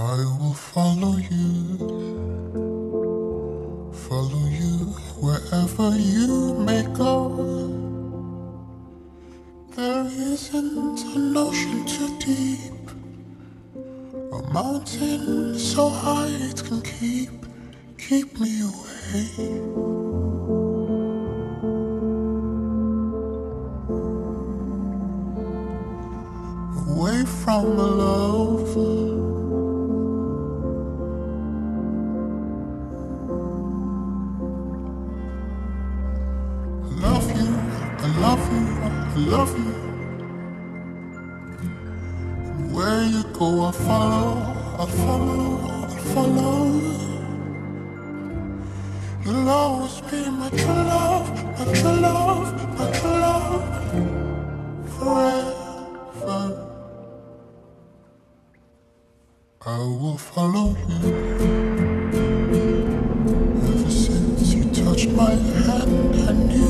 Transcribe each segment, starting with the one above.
I will follow you, follow you wherever you may go. There isn't an ocean too deep, a mountain so high it can keep, keep me away. Away from love. Love you, I love you. Where you go, I follow, I follow, I follow. You'll always be my true love, my true love, my true love. Forever. I will follow you. Ever since you touched my hand, I knew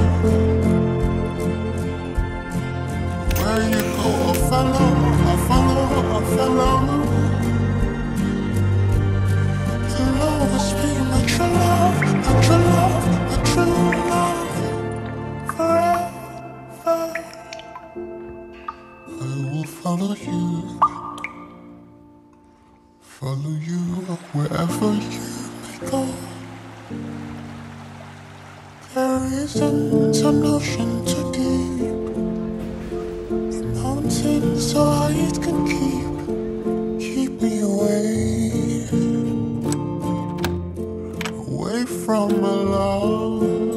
Follow you, follow you wherever you may go. There isn't an ocean too deep, a mountain so high it can keep, keep me away, away from my love.